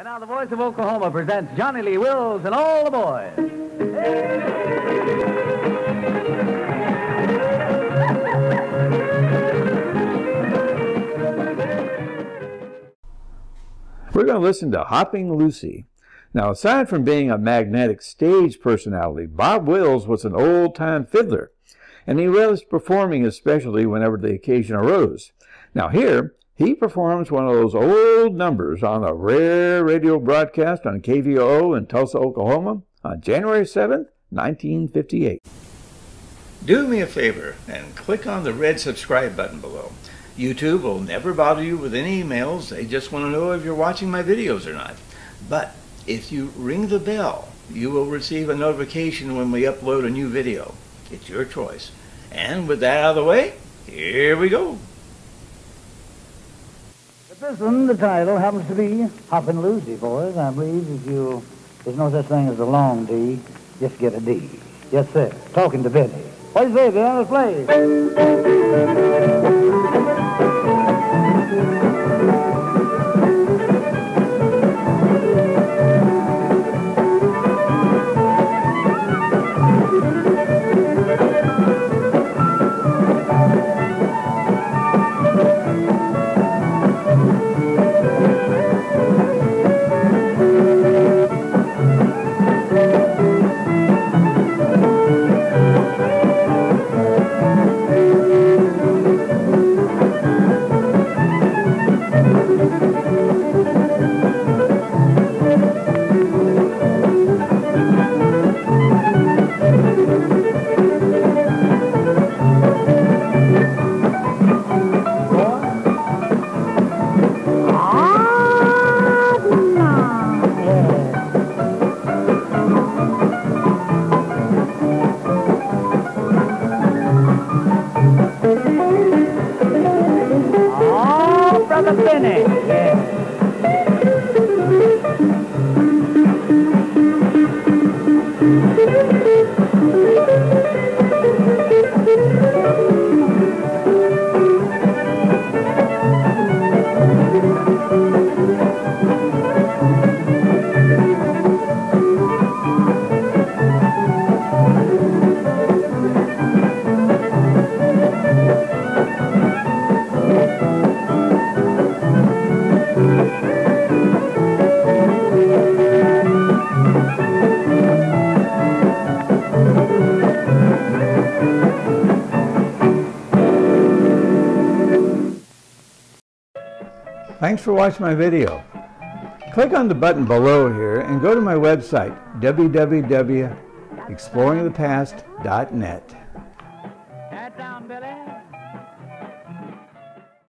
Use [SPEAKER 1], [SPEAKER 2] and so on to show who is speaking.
[SPEAKER 1] And now the voice of Oklahoma presents Johnnie Lee Wills and all the boys.
[SPEAKER 2] We're going to listen to Hopping Lucy. Now, aside from being a magnetic stage personality, Bob Wills was an old time fiddler, and he relished performing his specialty whenever the occasion arose. Now, here, he performs one of those old numbers on a rare radio broadcast on KVOO in Tulsa, Oklahoma on January 7th, 1958.
[SPEAKER 3] Do me a favor and click on the red subscribe button below. YouTube will never bother you with any emails. They just want to know if you're watching my videos or not. But if you ring the bell, you will receive a notification when we upload a new video. It's your choice. And with that out of the way, here we go.
[SPEAKER 4] One, the title, happens to be Hoppin' Lucy, boys. I believe if you, there's no such thing as a long D, just get a D. Yes, sir. Talking to Betty. What do you say, Ben? Let's play. bene.
[SPEAKER 2] Thanks for watching my video. Click on the button below here and go to my website, www.exploringthepast.net.
[SPEAKER 1] Head down, Billy.